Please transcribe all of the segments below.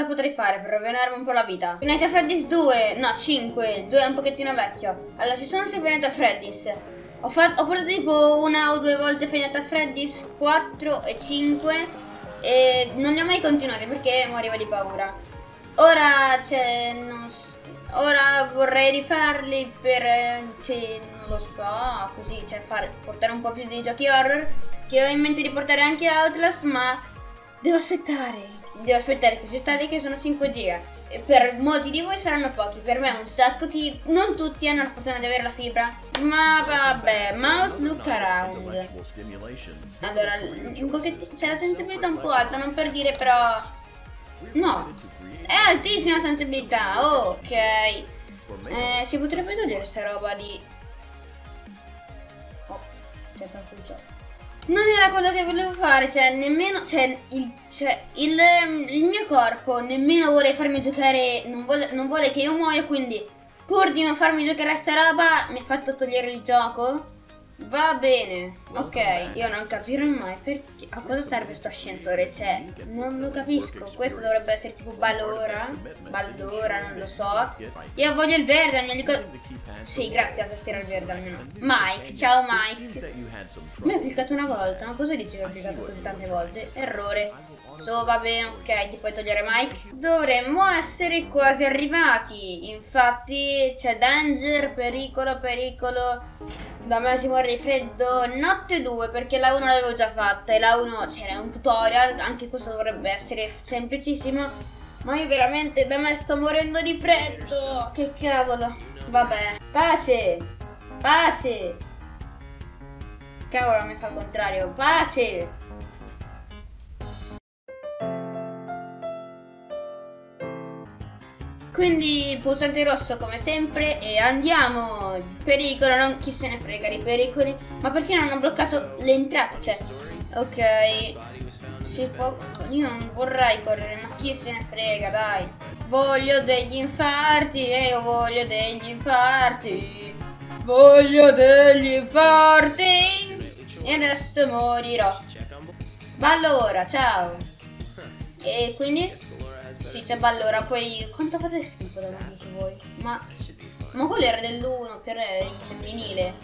cosa potrei fare per rovinarmi un po' la vita? Finite Freddy's 2, no 5, il 2 è un pochettino vecchio. Allora ci sono sempre Finite Freddy's. Ho, fatto, ho portato tipo una o due volte Finite Freddy's 4 e 5 e non li ho mai continuati perché morivo di paura. Ora c'è... Ora vorrei rifarli perché non lo so, così, cioè fare, portare un po' più di giochi horror. Che ho in mente di portare anche Outlast, ma devo aspettare. Devo aspettare questi stati che sono 5 giga. Per molti di voi saranno pochi, per me un sacco che non tutti hanno la fortuna di avere la fibra. Ma vabbè, mouse look around. Allora, c'è la sensibilità un po' alta, non per dire però... No, è altissima sensibilità, ok. Eh, si potrebbe togliere questa roba di... Oh, si è fatto il gioco. Non era quello che volevo fare, cioè nemmeno, cioè il, cioè, il, il mio corpo nemmeno vuole farmi giocare, non vuole, non vuole che io muoia, quindi pur di non farmi giocare a sta roba mi ha fatto togliere il gioco. Va bene, ok, io non capirò mai perché. A cosa serve sto ascensore? Cioè, non lo capisco. Questo dovrebbe essere tipo Ballora. Ballora, non lo so. Io voglio il verde, almeno dico. Sì, grazie a tastiera il verde almeno. Mike, ciao Mike. Mi ho cliccato una volta, ma cosa dici che ho cliccato così tante volte? Errore. So, va bene, ok, ti puoi togliere Mike. Dovremmo essere quasi arrivati. Infatti c'è danger, pericolo, pericolo. Da me si muore di freddo notte 2 perché la 1 l'avevo già fatta e la 1 c'era un tutorial, anche questo dovrebbe essere semplicissimo. Ma io veramente da me sto morendo di freddo. Che cavolo. Vabbè. Pace. Pace. Cavolo, ho messo al contrario. Pace. Quindi pulsante rosso come sempre e andiamo. Pericolo, non chi se ne frega di pericoli. Ma perché non hanno bloccato le entrate? Cioè, ok. Si può. Io non vorrei correre, ma chi se ne frega, dai. Voglio degli infarti, e io voglio degli infarti. Voglio degli infarti. E adesso morirò. Ballo ora, ciao. E quindi sì, c'è Ballora, poi quanto fate schifo da dici voi? Ma, ma quello era dell'1 per il femminile.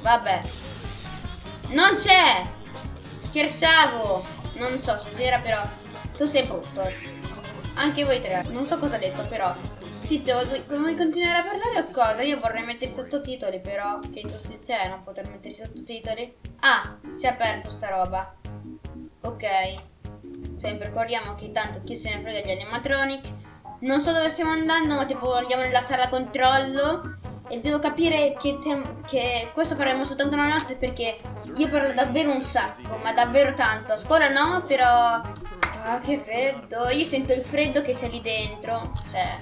Vabbè. Non c'è! Scherzavo! Non so se c'era però. Tu sei brutto. Anche voi tre. Non so cosa ha detto però. Tizio, vuoi, vuoi continuare a parlare o cosa? Io vorrei mettere i sottotitoli però. Che ingiustizia è non poter mettere i sottotitoli. Ah, si è aperto sta roba. Ok sempre corriamo che tanto chi se ne frega degli animatronic. Non so dove stiamo andando, ma tipo andiamo nella sala controllo. E devo capire che, che questo faremo soltanto una notte perché io parlo davvero un sacco, ma davvero tanto. A scuola no, però... Ah, che freddo. Io sento il freddo che c'è lì dentro. Cioè...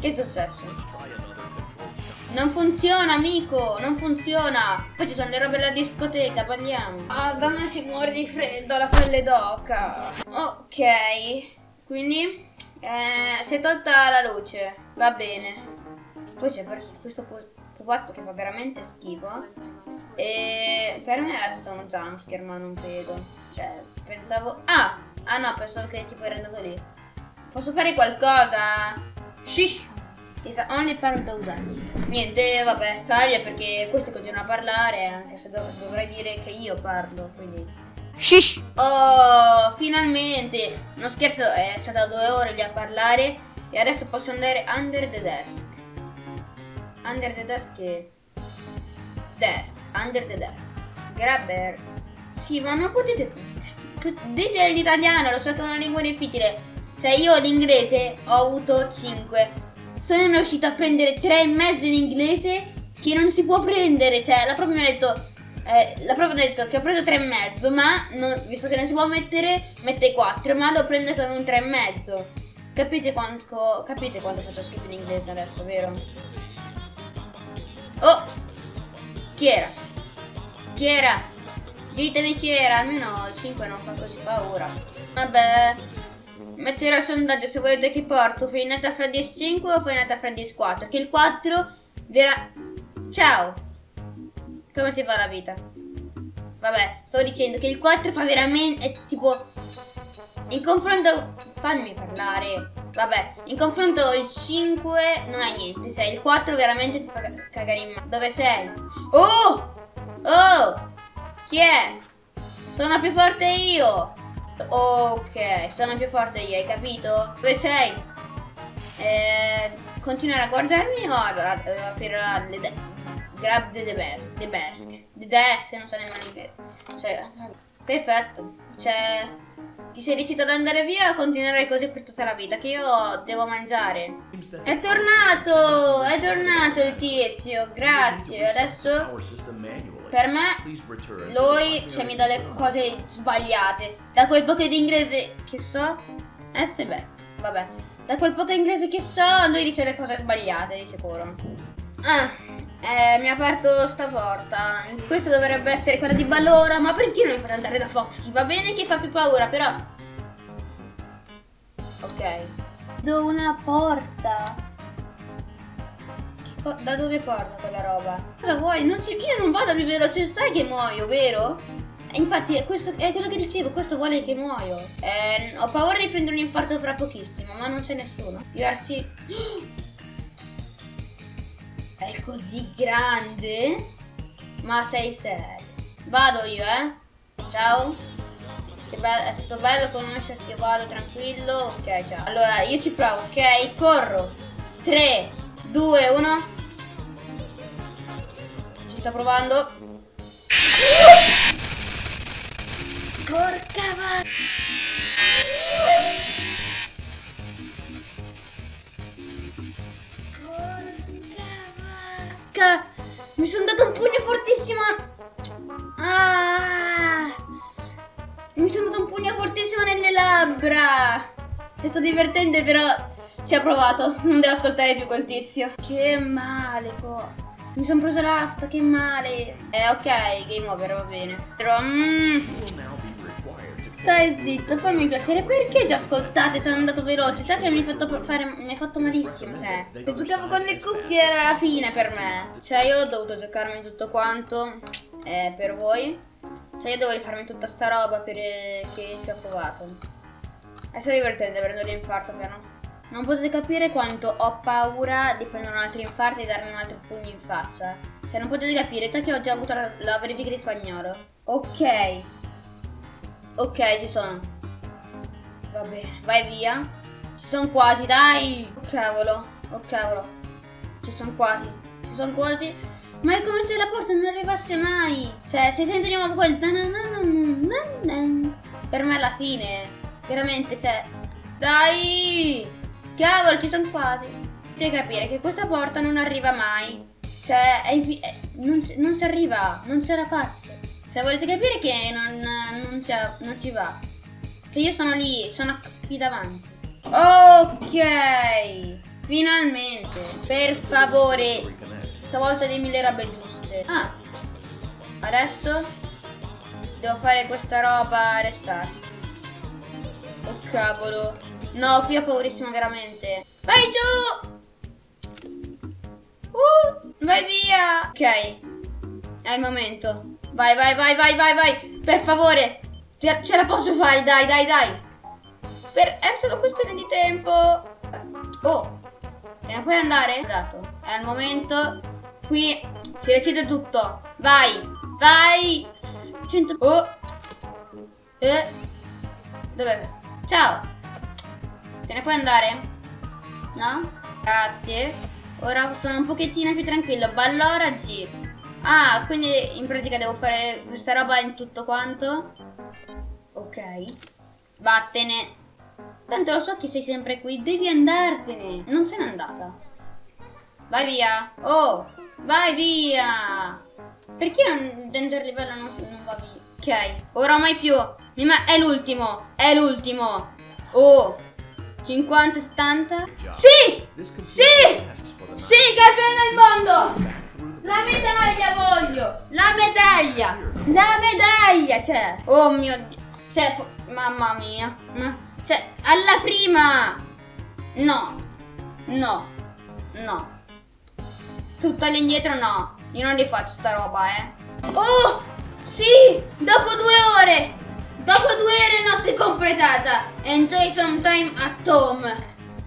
Che è successo? Non funziona, amico, non funziona. Poi ci sono le robe della discoteca, parliamo. Ah, da me si muore di freddo, la pelle d'oca. Ok, quindi eh, si è tolta la luce, va bene. Poi c'è questo pupazzo che fa veramente schifo. E per me era stato uno jumpscare, ma non vedo. Cioè, pensavo... Ah! Ah no, pensavo che tipo era andato lì. Posso fare qualcosa? Shish! Is only part of Niente, vabbè, taglia perché questo continua a parlare, anche se dov dovrei dire che io parlo, quindi... Shish! Oh, finalmente! Non scherzo, è stata due ore lì a parlare e adesso posso andare under the desk. Under the desk che... Desk, under the desk. Grabber. Sì, ma non potete... Dite l'italiano, lo so che è una lingua difficile. Cioè io l'inglese ho avuto 5 sono riuscito a prendere tre e mezzo in inglese che non si può prendere. Cioè, la propria mi ha detto. Eh, la mi ha detto che ho preso tre e mezzo, ma non, visto che non si può mettere, mette 4, ma l'ho preso con un tre e mezzo. Capite quanto, capite quanto faccio schifo in inglese adesso, vero? Oh! Chi era? Chi era? Ditemi chi era, almeno il 5 non fa così paura. Vabbè, metterò il sondaggio se volete che porto Final Freddy's 5 o Final Freddy's 4 che il 4 verrà ciao come ti va la vita vabbè sto dicendo che il 4 fa veramente è tipo In confronto... Fammi parlare. Vabbè, in confronto il 5 non è niente. Sei il 4 veramente ti fa cagare in mano. Dove sei? Oh! Oh! Chi è? Sono più forte io! Ok, sono più forte io, hai capito? Dove sei? Eh, continuare a guardarmi o aprire le... Grab the desk. The desk. The desk, non so nemmeno che... Cioè, perfetto. Cioè... Ti sei deciso ad andare via o continuerai così per tutta la vita? Che io devo mangiare. È tornato! È tornato il tizio, grazie. Adesso per me lui cioè, mi dà le cose sbagliate. Da quel po' di inglese che so. S beh, vabbè. Da quel po' di inglese che so, lui dice le cose sbagliate, di sicuro. Ah, eh, mi ha aperto sta porta. Questa dovrebbe essere quella di Ballora. Ma perché non mi fate andare da Foxy? Va bene che fa più paura, però... Ok. Do una porta. Da dove porta quella roba? Cosa vuoi? Non ci... Io non vado più veloce, sai che muoio, vero? Infatti è, questo, è quello che dicevo, questo vuole che muoio. Eh, ho paura di prendere un infarto fra pochissimo, ma non c'è nessuno. Diversi... È così grande? Ma sei serio? Vado io, eh? Ciao. Che bello, è stato bello conoscerti, vado tranquillo. Ok, ciao. Allora, io ci provo, ok? Corro. 3, 2, 1. Ci sto provando. Porca vacca! Mi sono dato un pugno fortissimo. Ah! Mi sono dato un pugno fortissimo nelle labbra. È stato divertente, però ci ha provato. Non devo ascoltare più quel tizio. Che male, po'. Mi sono preso l'afta, che male. Eh, ok, game over, va bene. Però, mm, Stai zitto, fammi piacere. Perché ti ho ascoltato sono andato veloce? Sai che mi hai fatto fare. Mi hai fatto malissimo. Cioè, se giocavo con le cuffie era la fine per me. Cioè, io ho dovuto giocarmi tutto quanto. Eh, per voi. Cioè, io devo rifarmi tutta sta roba per che ci ho provato. È stato divertente prendere l'infarto, piano. Non potete capire quanto ho paura di prendere un altro infarto e darmi un altro pugno in faccia. Cioè, non potete capire, già che ho già avuto la, la verifica di spagnolo. Ok. Ok, ci sono. Va bene, vai via. Ci sono quasi, dai. Oh cavolo, oh cavolo. Ci sono quasi, ci sono quasi. Ma è come se la porta non arrivasse mai. Cioè, se sento di nuovo quel... Per me è la fine. Veramente, cioè... Dai! Cavolo, ci sono quasi. Devi capire che questa porta non arriva mai. Cioè, è è, non, non, si arriva, non ce la faccio. Cioè, volete capire che non, non, non ci va. Se io sono lì, sono qui davanti. Ok, finalmente. Per favore, stavolta dimmi le robe giuste. Ah, adesso devo fare questa roba restart. Oh cavolo. No, qui ho paurissimo veramente. Vai giù! Uh, vai via! Ok. È il momento. Vai, vai, vai, vai, vai, vai. Per favore. Ce, la posso fare, dai, dai, dai. Per, è solo questione di tempo. Oh. Te ne puoi andare? Esatto. È il momento. Qui si decide tutto. Vai, vai. 100... Oh. Eh. Dov'è? Ciao. Ne puoi andare? No? Grazie. Ora sono un pochettino più tranquillo. Ballora G. Ah, quindi in pratica devo fare questa roba in tutto quanto? Ok. Vattene. Tanto lo so che sei sempre qui. Devi andartene. Non se n'è andata. Vai via. Oh, vai via. Perché non Danger Livello non, non va via? Ok, ora mai più. È l'ultimo. È l'ultimo. Oh. 50, 70. Sì! Sì! Sì, campione del mondo! La medaglia voglio! La medaglia! La medaglia, cioè! Oh mio Dio! Cioè, mamma mia! Cioè, alla prima! No! No! No! Tutta all'indietro no! Io non li faccio sta roba, eh! Oh! Sì! Dopo due ore! Dopo due ore notte completata. Enjoy some time at home.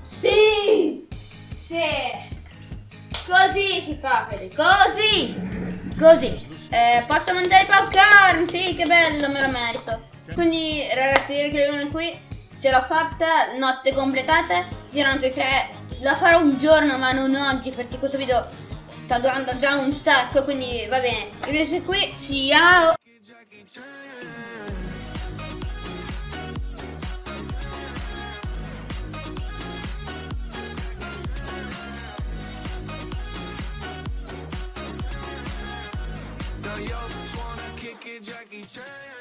Sì! Sì! Così si fa, Fede, così! Così. Eh, posso mangiare popcorn? Sì, che bello, me lo merito. Quindi, ragazzi, direi che qui ce l'ho fatta, notte completata, di notte 3. La farò un giorno, ma non oggi, perché questo video sta durando già un stack, quindi va bene. Invece qui, ciao! Jackie Chan.